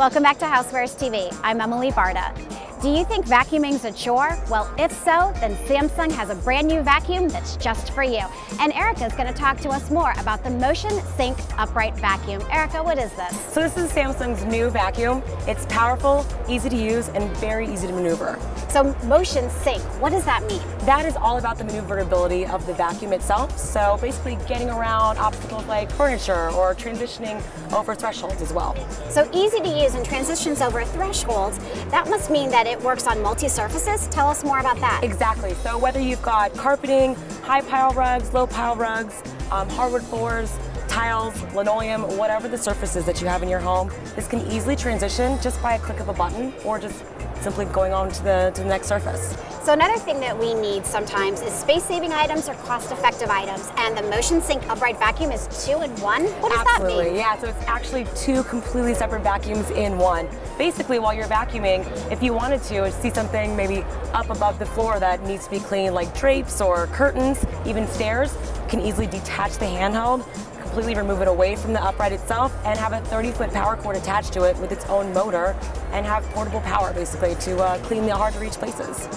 Welcome back to Housewares TV. I'm Emily Barta. Do you think vacuuming's a chore? Well, if so, then Samsung has a brand new vacuum that's just for you. And Erika's gonna talk to us more about the Motion Sync Upright Vacuum. Erika, what is this? So this is Samsung's new vacuum. It's powerful, easy to use, and very easy to maneuver. So Motion Sync, what does that mean? That is all about the maneuverability of the vacuum itself. So basically getting around obstacles like furniture or transitioning over thresholds as well. So easy to use and transitions over thresholds. That must mean that it works on multi-surfaces. Tell us more about that. Exactly. So whether you've got carpeting, high pile rugs, low pile rugs, um, hardwood floors, tiles, linoleum, whatever the surfaces that you have in your home, this can easily transition just by a click of a button or just simply going on to the, to the next surface. So another thing that we need sometimes is space-saving items or cost-effective items, and the Motion Sync upright vacuum is two in one. What does Absolutely, that mean? yeah. So it's actually two completely separate vacuums in one. Basically, while you're vacuuming, if you wanted to see something maybe up above the floor that needs to be cleaned, like drapes or curtains, even stairs, you can easily detach the handheld completely remove it away from the upright itself and have a 30 foot power cord attached to it with its own motor and have portable power basically to uh, clean the hard to reach places.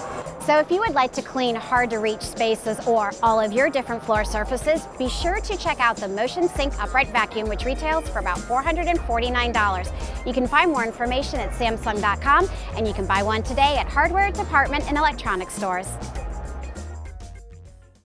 So if you would like to clean hard to reach spaces or all of your different floor surfaces, be sure to check out the Motion Sync Upright Vacuum, which retails for about $449. You can find more information at Samsung.com and you can buy one today at hardware, department, and electronics stores.